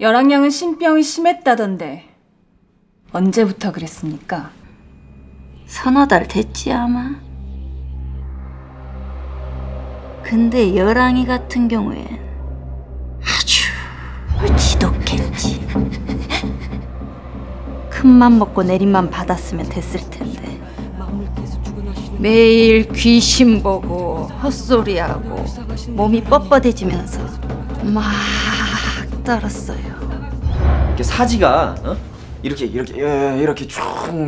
열왕량은 신병이 심했다던데 언제부터 그랬습니까? 서너 달 됐지 아마. 근데 열왕이 같은 경우엔 아주 지독했지. 큰맘 먹고 내림만 받았으면 됐을 텐데. 매일 귀신 보고 헛소리하고 몸이 뻣뻣해지면서 막 떨었어요. 이렇게 사지가 어? 이렇게 이렇게 예, 이렇게 쭉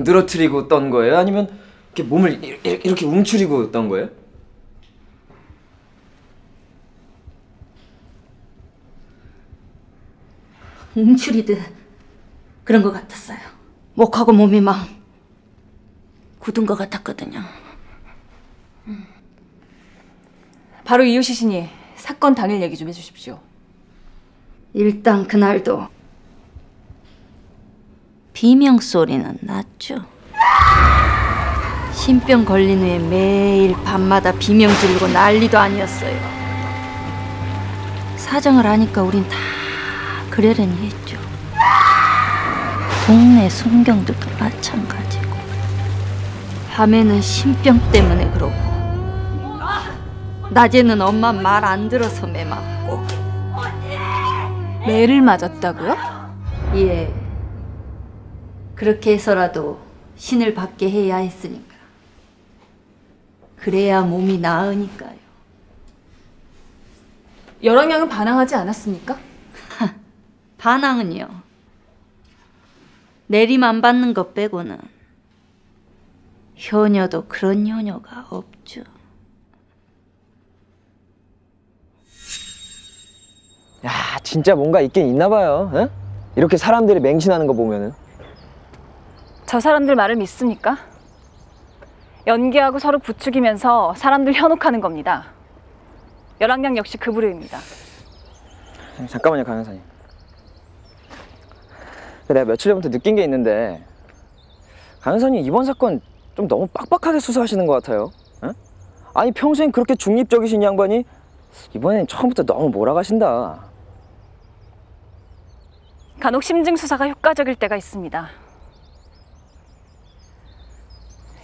늘어뜨리고 떤 거예요? 아니면 이렇게 몸을 이- 이- 이렇게 움츠리고 떤 거예요? 움츠리듯 그런 것 같았어요. 목하고 몸이 막 굳은 것 같았거든요. 바로 이유시신이 사건 당일 얘기 좀 해주십시오. 일단 그날도 비명 소리는 났죠. 신병 걸린 후에 매일 밤마다 비명 지르고 난리도 아니었어요. 사정을 아니까 우린 다 그러려니 했죠. 동네 순경들도 마찬가지고. 밤에는 신병 때문에 그러고 낮에는 엄마 말 안 들어서 매 맞고 매를 맞았다고요? 예. 그렇게 해서라도 신을 받게 해야 했으니까. 그래야 몸이 나으니까요. 열왕량은 반항하지 않았습니까? 반항은요. 안 받는 것 빼고는 효녀도 그런 효녀가 없죠. 진짜 뭔가 있긴 있나 봐요. 어? 이렇게 사람들이 맹신하는 거 보면은 저 사람들 말을 믿습니까? 연계하고 서로 부추기면서 사람들 현혹하는 겁니다. 열왕량 역시 그 부류입니다. 잠깐만요 강현사님. 내가 며칠 전부터 느낀 게 있는데 강현사님 이번 사건 좀 너무 빡빡하게 수사하시는 것 같아요. 어? 아니 평소엔 그렇게 중립적이신 양반이 이번엔 처음부터 너무 몰아가신다. 간혹 심증 수사가 효과적일 때가 있습니다.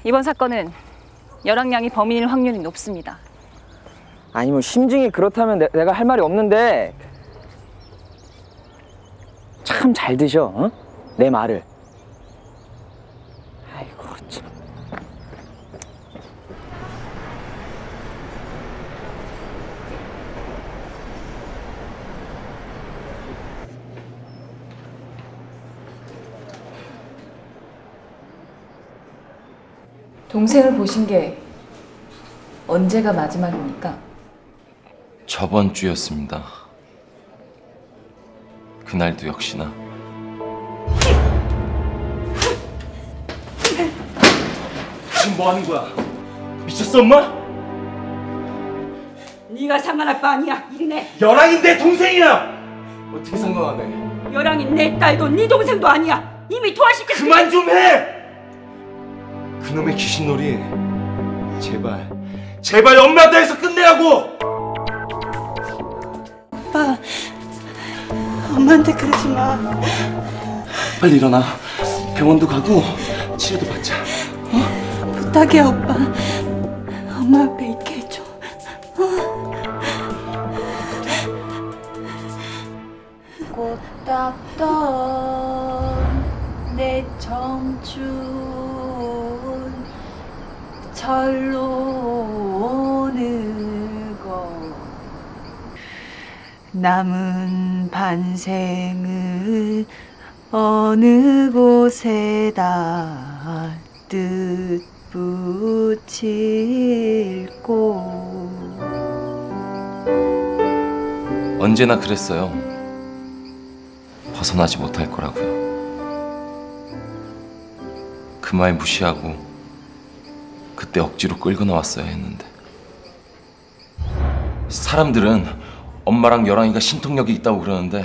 이번 사건은 열왕량이 범인일 확률이 높습니다. 아니 뭐 심증이 그렇다면 내, 내가 할 말이 없는데 참 잘 드셔 어? 내 말을 아이고 참 동생을 보신 게 언제가 마지막입니까? 저번 주였습니다. 그날도 역시나 지금 뭐 하는 거야? 미쳤어 엄마? 네가 상관할 바 아니야 이리네 열왕이 내 동생이야. 어떻게 상관하네? 여랑이 내 딸도 네 동생도 아니야 이미 도와시켰 그만 좀 해. 그놈의 귀신놀이. 제발, 제발 엄마한테 해서 끝내라고. 오빠 엄마한테 그러지 마 빨리 일어나. 병원도 가고 치료도 받자. 부탁이야 오빠 엄마 앞에 있게 해줘 꽃답던 내 청춘 절로 오는 것 남은 반생을 어느 곳에다 뜻 붙일 곳 언제나 그랬어요. 벗어나지 못할 거라고요. 그 말 무시하고 그때 억지로 끌고 나왔어야 했는데 사람들은 엄마랑 열왕이가 신통력이 있다고 그러는데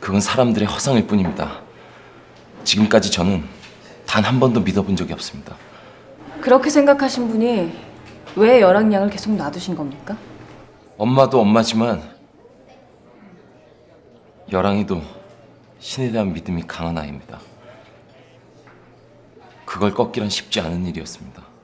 그건 사람들의 허상일 뿐입니다. 지금까지 저는 단 한 번도 믿어본 적이 없습니다. 그렇게 생각하신 분이 왜 열왕량을 계속 놔두신 겁니까? 엄마도 엄마지만 여랑이도 신에 대한 믿음이 강한 아이입니다. 그걸 꺾기란 쉽지 않은 일이었습니다.